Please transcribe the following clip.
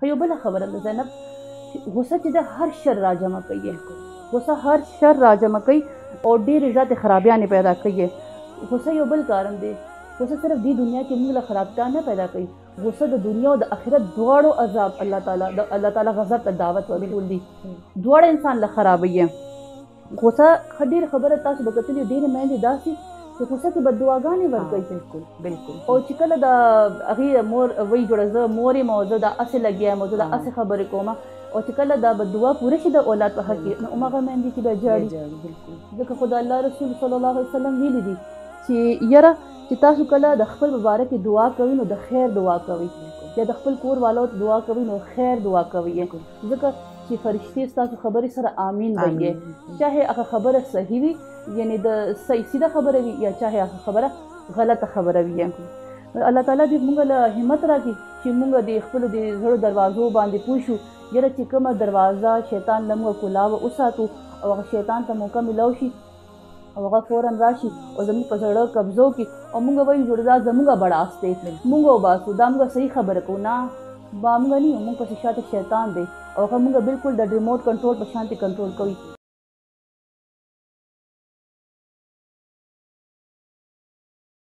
خو یو بل خبره ده زینب چې غوسه چې د هر شر راجمع کوي غوسه هر شر راجمع کوي او ډېرې زیاتې خرابیانې پیدا کوي غوسه یو بل کارن دی غوسه صرف دې دنیا کې موږ له خرابتیا نه پیدا کوي غوسه د دنیا او د آخرت دواړو عذاب الله تعالی د الله تعالی غضب ته دعوت ورکول دي دواړه انسان له خرابوي غوسه ښه ډېره خبره تاسو به کتلي ډېرې میندې داسې چې غوسه کې بددعاګانې ورکوي بالکل بالکل او چې کله د هغې مور وایي جوړه زه مور یم او زه دا هسې لګیا یم او زه دا هسې خبرې کوم او چې کله دا بددعا پوره شي د اولاد په حق کې نو هماغه میندې چې بیا جاړي ځکه خو د الله رسول صلی الله علیه وسلم ویلي دي چې یاره چې تاسو کله د خپل مبارک دعا کوئ نو د خیر دعا کوئ یا د خپل کور والو دعا کوئ نو خیر دعا کوئ ځکه چی فرشتی ستاسو خبری سره آمین به یی چاهی هغه خبره صحیح وی یعنی د صحیح سیده خبره وی یا چاهی هغه خبره غلطه خبره وی الله تعالی دې موږ له همت راکړي چې موږ د خپل د زړه دروازو باندې پوه شو یره چې کومه دروازه شیطان له موږ کولاوه وساتو او هغه شیطان ته موقع ملاو شي او هغه فورا راشي او زموږ په زړه قبضو کې او موږ وایو جوړ دا زموږ بڑا سټیټمنټ موږ وباسو دا موږ صحیح خبره کو نه با موږ نه یو موږ پسې شاته شیطان دی او هغه موږ بالکل د ریموټ کنټرول په شانتي کنټرول کوي